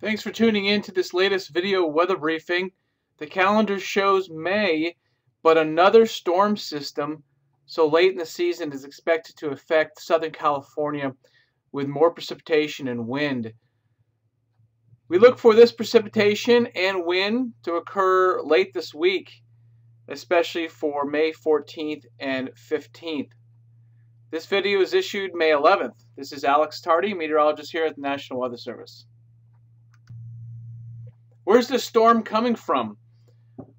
Thanks for tuning in to this latest video weather briefing. The calendar shows May, but another storm system so late in the season is expected to affect Southern California with more precipitation and wind. We look for this precipitation and wind to occur late this week, especially for May 14th and 15th. This video is issued May 11th. This is Alex Tardy, meteorologist here at the National Weather Service. Where's the storm coming from?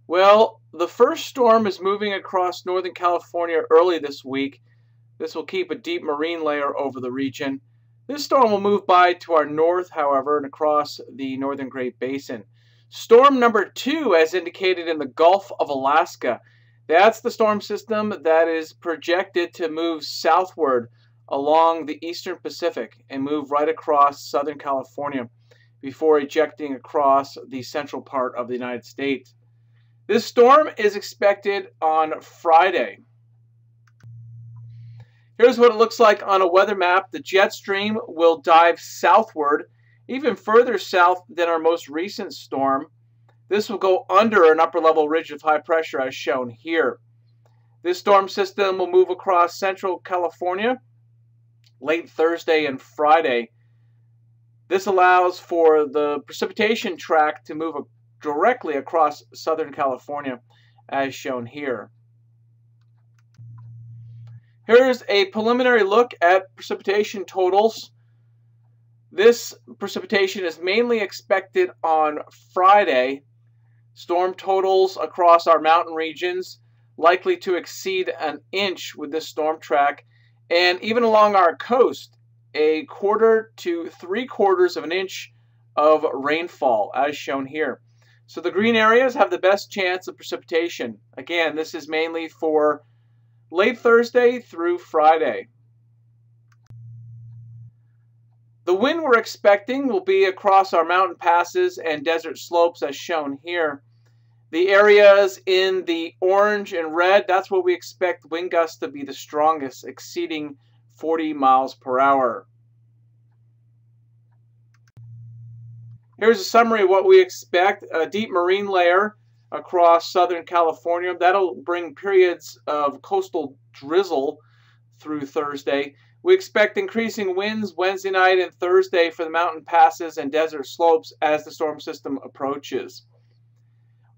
Well, the first storm is moving across Northern California early this week. This will keep a deep marine layer over the region. This storm will move by to our north, however, and across the northern Great Basin. Storm number two, as indicated in the Gulf of Alaska, that's the storm system that is projected to move southward along the eastern Pacific and move right across Southern California before ejecting across the central part of the United States. This storm is expected on Friday. Here's what it looks like on a weather map. The jet stream will dive southward, even further south than our most recent storm. This will go under an upper level ridge of high pressure as shown here. This storm system will move across central California late Thursday and Friday. This allows for the precipitation track to move directly across Southern California as shown here. Here's a preliminary look at precipitation totals. This precipitation is mainly expected on Friday. Storm totals across our mountain regions likely to exceed an inch with this storm track and even along our coast a quarter to three quarters of an inch of rainfall, as shown here. So the green areas have the best chance of precipitation. Again, this is mainly for late Thursday through Friday. The wind we're expecting will be across our mountain passes and desert slopes as shown here. The areas in the orange and red, that's where we expect wind gusts to be the strongest, exceeding 40 miles per hour. Here's a summary of what we expect. A deep marine layer across Southern California. That'll bring periods of coastal drizzle through Thursday. We expect increasing winds Wednesday night and Thursday for the mountain passes and desert slopes as the storm system approaches.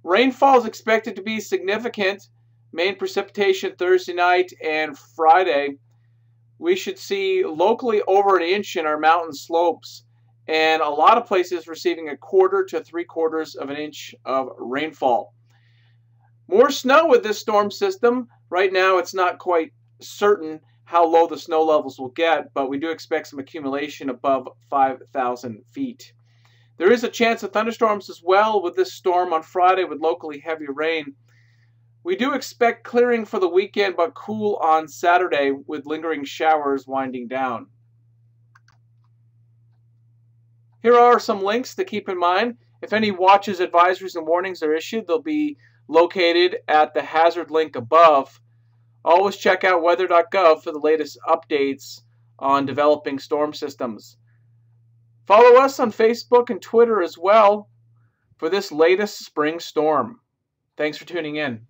Rainfall is expected to be significant. Main precipitation Thursday night and Friday we should see locally over an inch in our mountain slopes and a lot of places receiving a quarter to three quarters of an inch of rainfall. More snow with this storm system. Right now it's not quite certain how low the snow levels will get, but we do expect some accumulation above 5,000 feet. There is a chance of thunderstorms as well with this storm on Friday with locally heavy rain. We do expect clearing for the weekend, but cool on Saturday with lingering showers winding down. Here are some links to keep in mind. If any watches, advisories, and warnings are issued, they'll be located at the hazard link above. Always check out weather.gov for the latest updates on developing storm systems. Follow us on Facebook and Twitter as well for this latest spring storm. Thanks for tuning in.